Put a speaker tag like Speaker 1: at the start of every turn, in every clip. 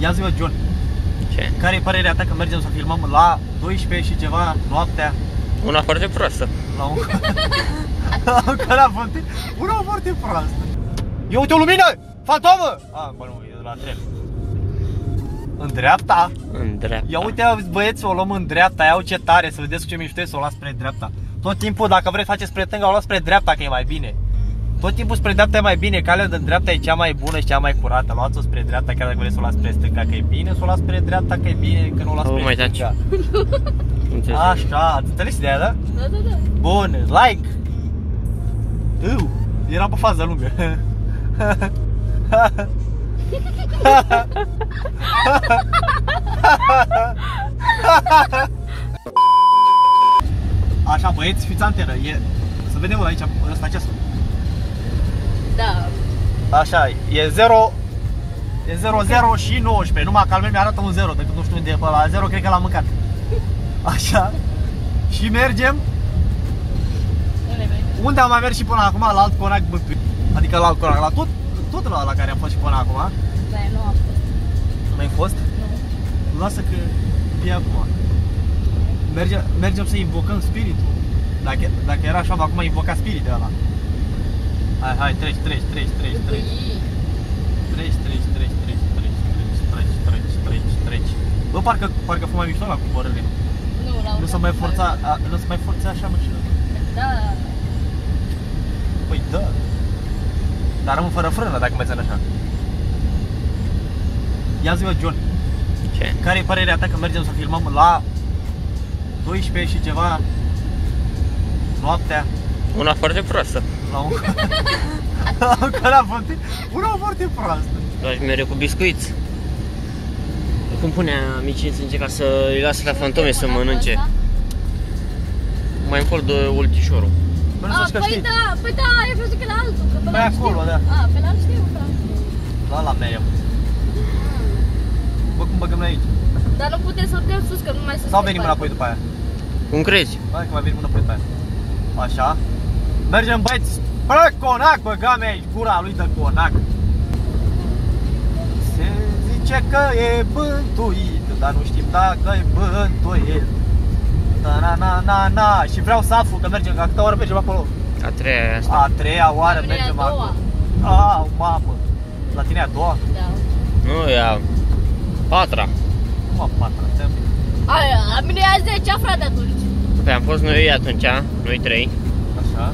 Speaker 1: Ia zi John,
Speaker 2: Ce?
Speaker 1: care e părerea ta că mergem să filmăm la 12 și ceva noaptea
Speaker 2: Una foarte proastă.
Speaker 1: la un... la un canal foarte... Una foarte proastă. Ia uite o lumină! Fantomă! A, bă, nu, e la tren. În dreapta?
Speaker 2: În dreapta.
Speaker 1: Ia uite băieți, o luăm în dreapta, iau ce tare, să vedeți cu ce mișto e să o las spre dreapta. Tot timpul, dacă vreți faceți spre stânga, o luați spre dreapta, că e mai bine. Tot timpul spre dreapta e mai bine, calea de dreapta e cea mai bună și cea mai curată. Luați-o spre dreapta, chiar dacă vreți să o luați spre stânga, că e bine, să o luați spre dreapta, că e bine, că nu o luați
Speaker 2: Oh,
Speaker 1: spre
Speaker 2: mai taci.
Speaker 1: stânga.
Speaker 2: Înțeleg.
Speaker 1: Așa, ați înțeles ideea, da?
Speaker 3: Da, da, da.
Speaker 1: Bun, like! Uu, era pe fază lungă. Așa băieți, fiți antenă, e... Să vedem aici, ăsta ce sunt.
Speaker 3: Da.
Speaker 1: Așa, e 0 E 0, 0 și 19 Numai că al meu mi-arată un 0 Decât nu știu unde e pe la 0 Cred că l-am mâncat. Așa. Și mergem.
Speaker 3: Unde mergi?
Speaker 1: Unde am mai mers și până acum? La alt conac bătui Adică la alt conac La tot, tot la, la care am fost și până acum.
Speaker 3: Da, nu am fost.
Speaker 1: Nu ai fost?
Speaker 3: Nu.
Speaker 1: Lasă că e acum. Mergem, mergem să invocăm spiritul. Dacă, dacă era așa, acum invoca spiritul ăla Hai, hai, treci, treci, treci, treci, treci Treci, treci, treci, treci, treci, treci, treci, treci, treci, treci Bă, parcă, parcă fă mai mișto la cumpărările
Speaker 3: Nu, la
Speaker 1: Nu se mai forța, a, nu se mai forța așa mașina
Speaker 3: Da.
Speaker 1: Păi da Dar rămân fără frână dacă mergem așa Ia zi John,
Speaker 2: Ce?
Speaker 1: care e părerea ta că mergem să filmăm la 12 și ceva noaptea
Speaker 2: Una foarte proastă.
Speaker 1: la un, la un canal foarte, una foarte proastă.
Speaker 2: Lași mereu cu biscuiți. Cum punea amicii să încerca să îi lase la fantome să mănânce. Mai încolo de ultișorul.
Speaker 1: Bă, nu
Speaker 3: Ah,
Speaker 1: știu că
Speaker 3: păi
Speaker 1: știi.
Speaker 3: da, păi da, ai văzut că la altul, că pe
Speaker 1: Pe
Speaker 3: la
Speaker 1: acolo,
Speaker 3: știu.
Speaker 1: da.
Speaker 3: Ah, pe la știu, pe la știu.
Speaker 1: La la mereu. Bă, cum băgăm noi aici?
Speaker 3: Dar nu putem să urcăm sus, că nu mai sunt
Speaker 1: Sau venim înapoi după aia?
Speaker 2: Cum crezi?
Speaker 1: Hai că mai venim înapoi după aia. Așa. Mergem băieți spre conac, băgame aici gura lui de conac. Se zice că e bântuit, dar nu știm dacă e bântuit. Da, na, na, na, na. Și vreau să aflu că mergem, că câte ori mergem acolo?
Speaker 2: A treia e asta.
Speaker 1: A treia oară
Speaker 3: La mine e a
Speaker 1: mergem
Speaker 3: doua.
Speaker 1: acolo. Au, mamă. La tine e a doua?
Speaker 3: Da.
Speaker 2: Nu, e a patra.
Speaker 1: Cum a patra? Stai un pic.
Speaker 3: Aia, la mine e a 10 frate atunci.
Speaker 2: Păi am fost noi atunci, noi trei.
Speaker 1: Așa,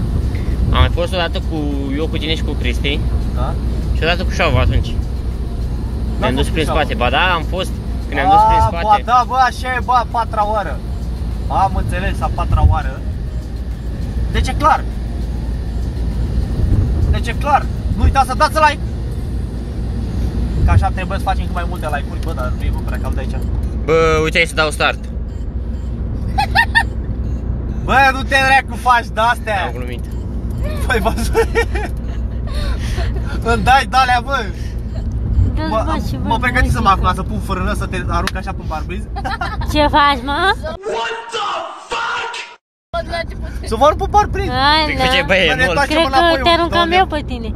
Speaker 2: Am mai fost odată cu eu, cu tine și cu Cristi.
Speaker 1: da?
Speaker 2: Și odată cu Șava atunci. Ne-am dus
Speaker 1: fost
Speaker 2: prin
Speaker 1: cu Șava.
Speaker 2: spate. Ba da, am fost. Când ne-am dus prin
Speaker 1: A,
Speaker 2: spate.
Speaker 1: Ba, da, bă, așa e, bă, a patra oară. Am înțeles, a patra oară. Deci e clar. Deci e clar. Nu uitați să dați like. Că așa trebuie să facem cât mai multe like-uri, bă, dar nu e bă, prea cam de aici.
Speaker 2: Bă, uite aici să dau start.
Speaker 1: Bă, nu te dracu faci de
Speaker 2: Am
Speaker 1: astea.
Speaker 2: glumit.
Speaker 1: Păi văzut? Îmi dai de-alea, bă. Mă, mă pregătisem acum să pun frână, să te arunc așa pe barbriz.
Speaker 4: Ce faci, mă?
Speaker 3: Bă, de la început.
Speaker 1: Să vă arunc pe barbriz.
Speaker 2: Zic, ce
Speaker 4: Alea.
Speaker 2: băie,
Speaker 1: Bă, ne
Speaker 2: mult.
Speaker 1: întoarcem
Speaker 4: Cred
Speaker 1: înapoi,
Speaker 4: că te aruncam
Speaker 1: doamne.
Speaker 4: eu pe tine.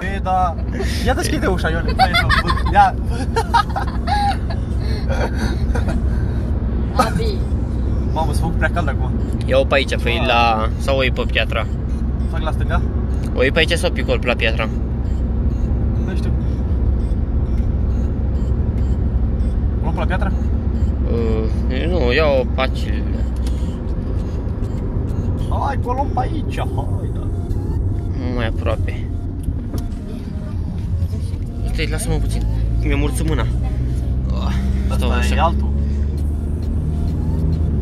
Speaker 1: E, da. Ia deschide ușa, Ione. Hai, așa, bă, Ia.
Speaker 3: Abi.
Speaker 1: Mamă, să fac prea cald acum.
Speaker 2: Ia-o pe aici, fă la... Sau o iei pe piatra.
Speaker 1: Fac la stânga?
Speaker 2: O iei pe aici sau picol pe la piatra?
Speaker 1: Nu știu. O luăm pe la piatră?
Speaker 2: Uh, nu, ia-o pe acele.
Speaker 1: Hai, că o luăm pe aici. Hai, da.
Speaker 2: Mai aproape. Stai, lasă-mă puțin. Mi-a murțit mâna. Ah, Stau
Speaker 1: Asta e
Speaker 2: așa.
Speaker 1: altul.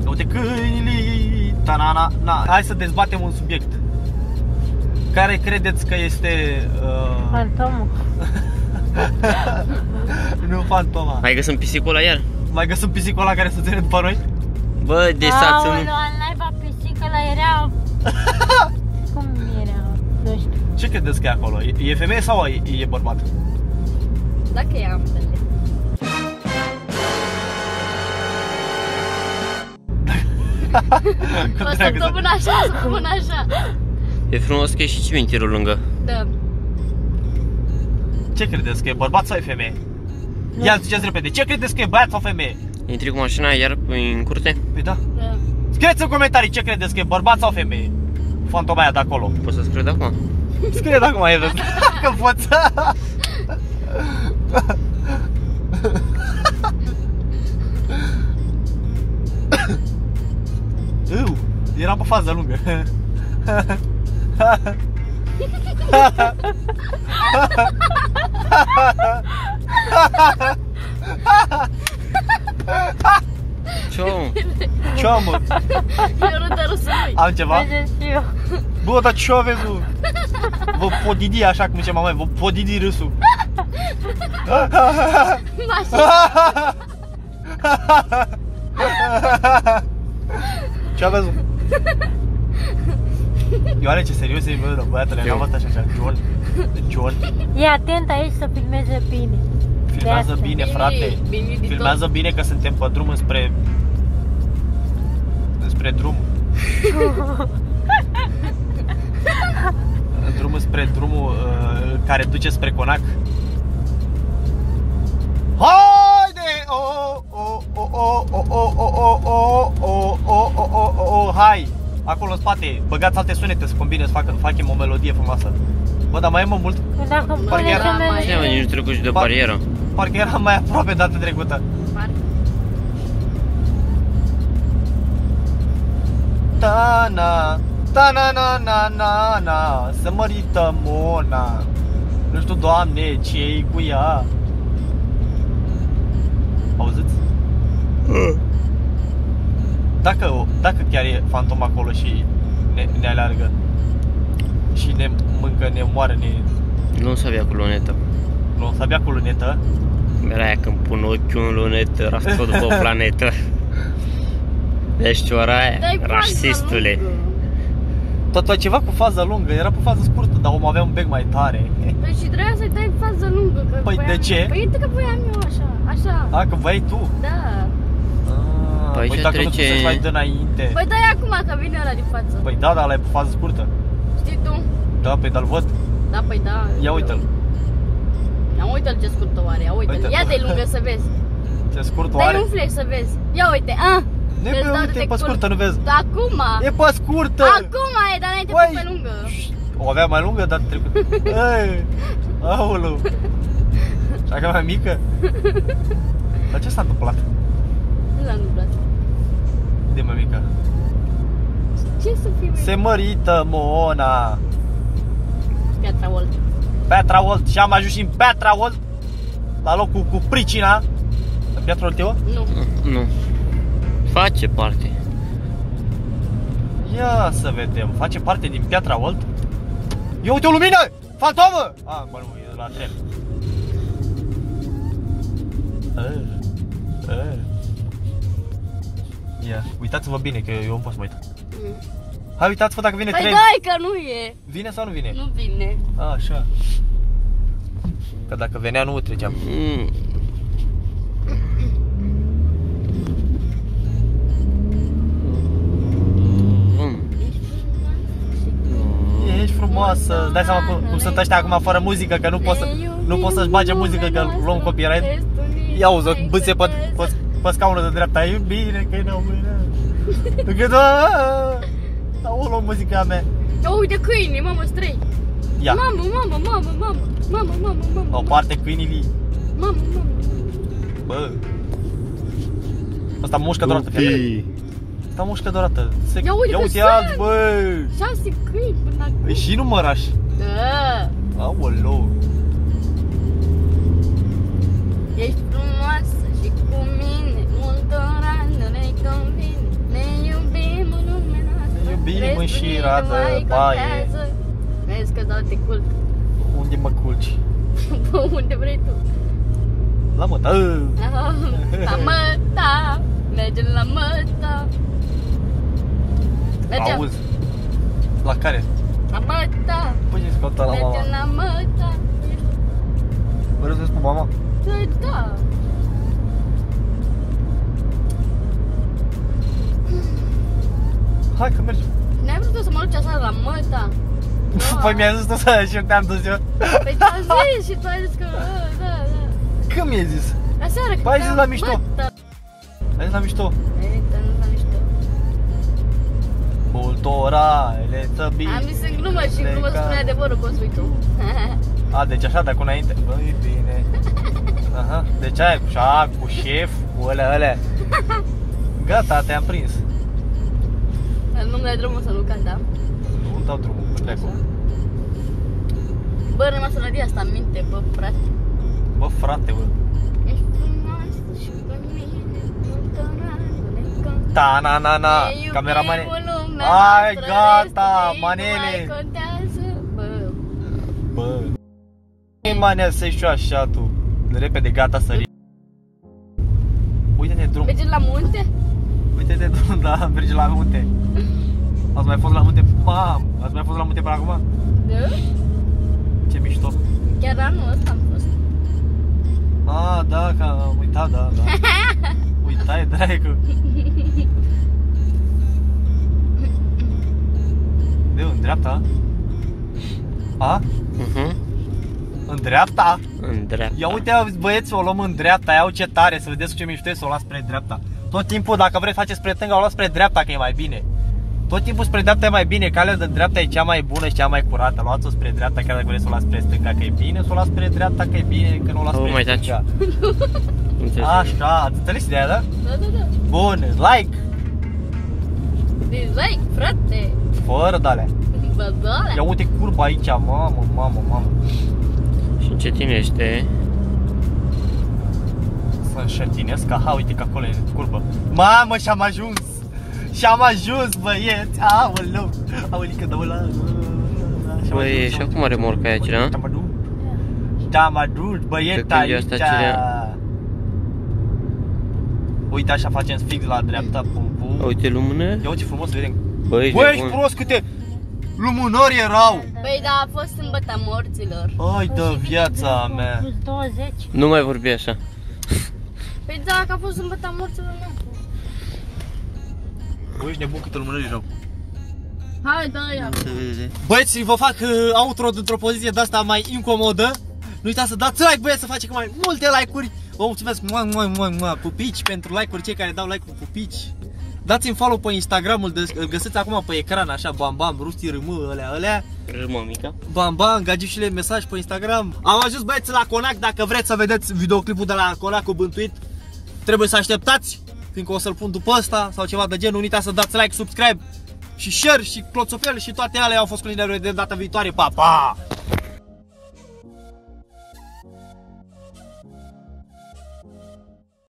Speaker 1: Uite câinii, ta-na-na, na. Hai să dezbatem un subiect. Care credeți că este... Uh,
Speaker 4: Fantomul.
Speaker 1: nu fantoma.
Speaker 2: Mai găsim pisicul la iar?
Speaker 1: Mai găsim pisicul ăla care să ține după noi?
Speaker 2: Bă, de sat să
Speaker 4: Aoleu,
Speaker 2: nu...
Speaker 4: al naiba pisică la era... Cum era? Nu știu.
Speaker 1: Ce credeți că e acolo? E, e femeie sau e, e bărbat?
Speaker 3: Dacă e ambele. O să
Speaker 1: dracu să-
Speaker 3: pun așa, să pun așa.
Speaker 2: E frumos că e și cimitirul lângă.
Speaker 3: Da.
Speaker 1: Ce credeți că e bărbat sau e femeie? Ia ziceți repede, ce credeți că e băiat sau femeie?
Speaker 2: Intri cu mașina iar în curte?
Speaker 1: Păi da.
Speaker 3: Da.
Speaker 1: Scrieți în comentarii ce credeți că e bărbat sau femeie. Fantoma aia de acolo.
Speaker 2: Poți să scriu de acum?
Speaker 1: Scrie dacă mai e vreți. Că poți. era pe fază lungă.
Speaker 2: Ce om?
Speaker 1: Ce am, mă?
Speaker 3: Eu nu te rog să nu
Speaker 1: Am ceva?
Speaker 4: Vede și eu.
Speaker 1: Bă, dar ce aveți, bă? Vă podidi așa cum zice mama, vă podidi râsul.
Speaker 3: Mașina.
Speaker 1: Ce aveți, bă? Ioane, ce serios e, bă, băiatule, n-am văzut așa ceva. John, John.
Speaker 4: E atent aici să filmeze bine.
Speaker 1: Filmează
Speaker 4: bine,
Speaker 1: bine frate.
Speaker 3: Bine, bine,
Speaker 1: Filmează bine că suntem pe drum spre spre drum. drumul spre drumul uh, care duce spre Conac. Haide! O, o, o, o, o, o, o, o, hai! Acolo în spate, băgați alte sunete să combine, să facă, facem o melodie frumoasă. Bă, dar mai e mă mult,
Speaker 4: Că dacă îmi
Speaker 1: Parcă
Speaker 4: pune
Speaker 1: era-
Speaker 4: să
Speaker 3: mai-
Speaker 2: Ce mă, nici nu trecut și de o
Speaker 1: Ba-
Speaker 2: barieră.
Speaker 1: parcă eram mai aproape data trecută.
Speaker 3: Parcă.
Speaker 1: Ta na, ta na na na na na, să mărită Mona. Nu știu, doamne, ce e cu ea? Auziți? Dacă, dacă chiar e fantom acolo și ne, ne aleargă și ne mâncă, ne moară, ne
Speaker 2: Nu sabia cu lunetă.
Speaker 1: luăm să abia cu lunetă,
Speaker 2: Era aia când pun ochiul în lunetă, ras tot după o planetă. Ești ora aia,
Speaker 3: Dai faza
Speaker 2: rasistule.
Speaker 3: lungă.
Speaker 1: tot la ceva cu fază lungă, era pe fază scurtă, dar om avea un bec mai tare.
Speaker 3: Păi și trebuia să-i dai fază lungă că
Speaker 1: Păi,
Speaker 3: voiam-
Speaker 1: de ce?
Speaker 3: Păi uite că voiam eu așa, așa
Speaker 1: A, că vai tu?
Speaker 3: Da
Speaker 1: Ah,
Speaker 2: Păi
Speaker 1: păi
Speaker 2: ce
Speaker 1: dacă nu
Speaker 2: trece-
Speaker 1: să mai dă înainte.
Speaker 3: Păi dai acum că vine ăla din față
Speaker 1: Păi da, dar ăla e pe fază scurtă.
Speaker 3: Știi tu?
Speaker 1: Da, păi dar văd.
Speaker 3: Da, păi da
Speaker 1: Ia uite-l.
Speaker 3: Ia uite-l ce scurtă oare, ia uite-l
Speaker 1: Uite-l.
Speaker 3: Ia de lungă să vezi
Speaker 1: Ce scurt o
Speaker 3: Dai
Speaker 1: are.
Speaker 3: un flex să vezi Ia uite, ah
Speaker 1: Nu
Speaker 3: Vezi,
Speaker 1: pe
Speaker 3: dau
Speaker 1: uite,
Speaker 3: de
Speaker 1: e pe
Speaker 3: cul.
Speaker 1: scurtă, nu vezi.
Speaker 3: Acum
Speaker 1: E pe scurtă!
Speaker 3: Acum e, dar înainte
Speaker 1: Băi!
Speaker 3: pe lungă
Speaker 1: O avea mai lungă data trecută. Ei, aoleu. Și acum mai mică? Dar ce s-a întâmplat
Speaker 3: Nu l-am întâmplat
Speaker 1: de mai mică?
Speaker 3: Ce să fie
Speaker 1: Se mărită Mona.
Speaker 3: Piatra Walt
Speaker 1: Petra Olt. Și am ajuns și în Petra Olt. La locul cu pricina. În Piatra Olteo?
Speaker 3: Nu
Speaker 2: Nu. Face parte.
Speaker 1: Ia să vedem. Face parte din Piatra Olt? Ia uite o lumină! Fantomă! Ah, bă, nu, e la tren. Eh, eh. Ia, uitați-vă bine că eu nu pot să mă uit.
Speaker 3: Mm.
Speaker 1: Hai, uitați-vă dacă vine
Speaker 3: Păi
Speaker 1: tren.
Speaker 3: dai că nu e
Speaker 1: Vine sau nu vine?
Speaker 3: Nu vine
Speaker 1: A, așa. Că dacă venea nu treceam.
Speaker 2: Mm. Mm.
Speaker 1: Ești frumoasă. Îți dai seama cum, cum sunt ăștia acum fără muzică, că nu pot să, nu pot să-și bage muzică, că luăm copyright. Ia uzi, o bâțe pe, pe, pe scaunul de dreapta. E bine că e nou mână. Că da. Aolo, muzica mea.
Speaker 3: Oh, uite câini, mamă, străi
Speaker 1: Ia.
Speaker 3: Mamă, mamă, mamă, mamă Mamă, mamă, mamă
Speaker 1: O parte câinii.
Speaker 3: Mamă, mamă
Speaker 1: Bă. Asta mușcă dorată. fii atent. Asta mușcă dorată. Se...
Speaker 3: Ia uite
Speaker 1: Ia
Speaker 3: că
Speaker 1: uite
Speaker 3: sunt.
Speaker 1: alți, bă.
Speaker 3: Șase câini până acum
Speaker 1: E și număraș.
Speaker 3: Da
Speaker 1: Aoleu.
Speaker 3: Ești frumoasă noastră
Speaker 1: Ne iubim în
Speaker 3: Restul
Speaker 1: șira
Speaker 3: nu
Speaker 1: de
Speaker 3: mai
Speaker 1: baie.
Speaker 3: contează. Vezi că dau te culc
Speaker 1: Unde mă culci?
Speaker 3: Pe unde vrei tu
Speaker 1: La mătă.
Speaker 3: Ah, La măta Mergem la măta Mergem
Speaker 1: Auzi. La care?
Speaker 3: La măta
Speaker 1: Păi ce scota la mama.
Speaker 3: Mergem la măta
Speaker 1: Vreau să spun mama?
Speaker 3: Păi da
Speaker 1: Hai că mergem.
Speaker 3: N-ai vrut să mă duci așa la măta
Speaker 1: apoi mi-a zis tu să și te-am dus eu.
Speaker 3: Păi ți-am zis și tu ai zis că... Da, da, da.
Speaker 1: Când mi-ai zis?
Speaker 3: Aseară când
Speaker 1: Păi ai zis
Speaker 3: te-am-
Speaker 1: la mișto.
Speaker 3: Bă, da.
Speaker 1: Ai zis la mișto.
Speaker 3: Ei, te-am zis la mișto.
Speaker 1: Culturale, să bine.
Speaker 3: Am zis în glumă și în glumă spune adevărul, cum spui tu.
Speaker 1: A, deci așa de acum înainte. Băi, bine. Aha, deci aia cu șa, cu șef, cu alea, alea. Gata, te-am prins.
Speaker 3: Nu-mi dai drumul să nu cânta.
Speaker 1: Nu îmi dau drumul, pe trecu.
Speaker 3: Bă, rămas la dia asta în minte, bă, frate.
Speaker 1: Bă, frate, bă.
Speaker 3: Ești frumos și pe mine, multă rani,
Speaker 1: Ta, na, na, na,
Speaker 3: Ne
Speaker 1: cameramane.
Speaker 3: iubim în lumea
Speaker 1: Hai,
Speaker 3: noastră,
Speaker 1: gata,
Speaker 3: restul ei
Speaker 1: manele.
Speaker 3: Nu mai contează, bă.
Speaker 1: Bă. E manea să și așa tu. De repede, gata, sări. Uite-te drum.
Speaker 3: Mergem la munte?
Speaker 1: Uite-te drum, da, merge la munte. Ați mai fost la munte? Mam, ați mai fost la munte până acum?
Speaker 3: Da?
Speaker 1: Ce mișto.
Speaker 3: Chiar anul ăsta am fost.
Speaker 1: Ah, da, că am uitat, da, da. Uitați, dracu. De în dreapta? A?
Speaker 2: Mhm.
Speaker 1: În dreapta?
Speaker 2: În dreapta.
Speaker 1: Ia uite, băieți, o luăm în dreapta, ia ce tare, să vedeți cu ce mișto e să o luați spre dreapta. Tot timpul, dacă vreți faceți spre stânga, o luați spre dreapta, că e mai bine. Tot timpul spre dreapta e mai bine, calea de dreapta e cea mai bună și cea mai curată. Luați-o spre dreapta, chiar dacă vreți să o luați spre stânga, că e bine, să o luați spre dreapta, că e bine, că nu o luați
Speaker 2: Oh,
Speaker 1: spre
Speaker 2: mai taci.
Speaker 1: stânga.
Speaker 2: Înțeleg.
Speaker 1: Așa, ați înțeles ideea, da?
Speaker 3: Da, da, da.
Speaker 1: Bun, like,
Speaker 3: Dislike, frate.
Speaker 1: fără de alea.
Speaker 3: Bă, da,
Speaker 1: Ia uite curba aici, mamă, mamă, mamă.
Speaker 2: Și încetinește.
Speaker 1: Să înșertinesc, aha, uite că acolo e curbă. Mamă, și-am ajuns! Și-am ajuns, băieți! Aoleu! Aolică, dă la...
Speaker 2: Băi, și acum remorca aia, Cina?
Speaker 1: Te-am adus? Te-am adus, băiet,
Speaker 2: Cred că e
Speaker 1: aici!
Speaker 2: asta, Cirea.
Speaker 1: Uite, așa facem fix la dreapta, pum, pum.
Speaker 2: Uite lumână.
Speaker 1: Ia uite frumos, să vedem.
Speaker 2: Băi,
Speaker 1: Băi,
Speaker 2: ești
Speaker 1: ești
Speaker 2: nebun.
Speaker 1: prost câte lumânări erau!
Speaker 3: Păi da, a fost sâmbătă morților.
Speaker 1: Ai de viața mea!
Speaker 4: Plus 20.
Speaker 2: Nu mai vorbi așa.
Speaker 3: Păi da, că a fost sâmbătă morților, nu.
Speaker 1: Băi, ești nebun câte lumânări erau.
Speaker 3: Hai, da, ia.
Speaker 2: Se vede.
Speaker 1: Băieți, vă fac uh, outro dintr-o poziție de asta mai incomodă. Nu uitați să dați like, băieți, să facem mai multe like-uri. Vă mulțumesc, mua, mua, mua, mua, pupici, pentru like-uri, cei care dau like cu pupici. Dați-mi follow pe Instagramul, de, îl găsiți acum pe ecran, așa, bam, bam, rusti râmă, alea, alea.
Speaker 2: Râmă mică.
Speaker 1: Bam, bam, gagișile mesaj pe Instagram. Am ajuns, băieți, la Conac, dacă vreți să vedeți videoclipul de la Conac cu bântuit, trebuie să așteptați, fiindcă o să-l pun după ăsta sau ceva de genul. Nu uitați să dați like, subscribe și share și cloțopel și toate alea au fost cu de data viitoare. Pa, pa!